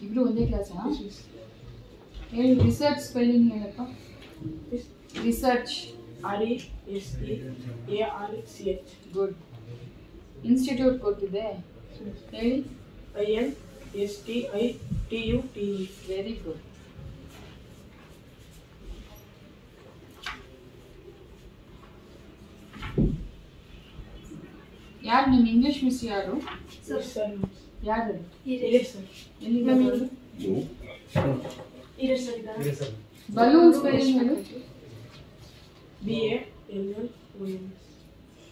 ಇಬ್ರು ಒಂದೇ ಕ್ಲಾಸಾ ಹೇಳಿ ರಿಸರ್ಚ್ ಸ್ಪೆಲ್ಲಿಂಗ್ ಹೇಳಪ್ಪ research R E S E A R C H good institute ಕೊಟ್ಟಿದೆ ಹೇಳಿ I N S T I T U T E very good ಯಾರು ನಿಮ್ಮ ಇಂಗ್ಲಿಷ್ ಮಿಸ್ ಯಾರು? ಸರ್ ಯಾರು? ಇದೆ ಸರ್ ಎಲ್ಲಿದೆ ಬಲೂನ್ ಸ್ಪೆಲ್ಲಿಂಗ್ ಹೇಳು B A L L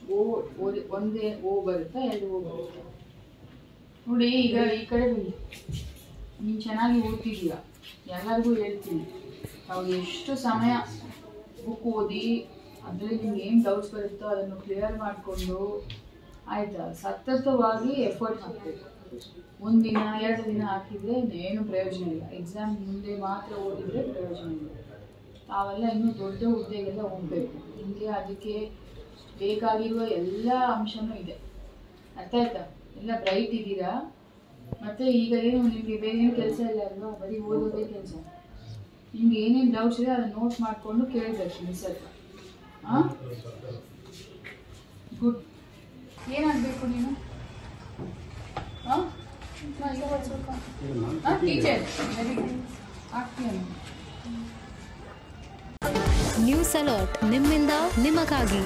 O ಒಂದೇ ಓ ಬರುತ್ತಾ ಎರಡು ಓ ಬರುತ್ತಾ? ನೋಡಿ ಈಗ ಈ ಕಡೆ ಬನ್ನಿ. ನೀನು ಚೆನ್ನಾಗಿ ಓದ್ತಿದೀಯ ಎಲ್ಲರಿಗೂ ಹೇಳ್ತೀನಿ. ನಾವು ಎಷ್ಟು ಸಮಯ ಬುಕ್ ಓದಿ ಅದರಲ್ಲಿ ನಿಮ್ಗೆ ಏನು ಡೌಟ್ಸ್ ಬರುತ್ತೋ ಅದನ್ನು ಕ್ಲಿಯರ್ ಮಾಡಿಕೊಂಡು ಆಯ್ತಾ ಸತತವಾಗಿ ಎಫರ್ಟ್ ಹಾಕಬೇಕು. ಒಂದು ದಿನ, ಎರಡು ದಿನ ಹಾಕಿದರೆ ಏನು ಪ್ರಯೋಜನ ಇಲ್ಲ. ಎಕ್ಸಾಮ್ ಮುಂದೆ ಮಾತ್ರ ಓದಿದರೆ ಪ್ರಯೋಜನ ಇಲ್ಲ. ತಾವೆಲ್ಲ ಇನ್ನೂ ದೊಡ್ಡ ಹುದ್ದೆಗೆಲ್ಲ ಹೋಗಬೇಕು. ನಿಮಗೆ ಅದಕ್ಕೆ ಬೇಕಾಗಿರುವ ಎಲ್ಲ ಅಂಶನೂ ಇದೆ. ಅರ್ಥ ಆಯ್ತಾ? ಎಲ್ಲ ಬ್ರೈಟ್ ಇದ್ದೀರಾ? ಮತ್ತೆ ಈಗ ಏನು, ನಿಮಗೆ ಬೇರೆ ಏನು ಕೆಲಸ ಇಲ್ಲ ಅಲ್ವಾ? ಬರೀ ಓದೋದೇ ಕೆಲಸ. ನಿಮ್ಗೆ ಏನೇನು ಡೌಟ್ಸ್ ಇದೆ, ಅದನ್ನ ನೋಟ್ ಮಾಡಿಕೊಂಡು ಕೇಳಬೇಕು ಹತ್ರ ಹಾಂ? ಗುಡ್ ಏನಾಗಬೇಕು ನೀನು? ಟೀಚರ್ ನ್ಯೂಸ್ ಅಲರ್ಟ್ ನಿಮ್ಮಿಂದ ನಿಮಗಾಗಿ.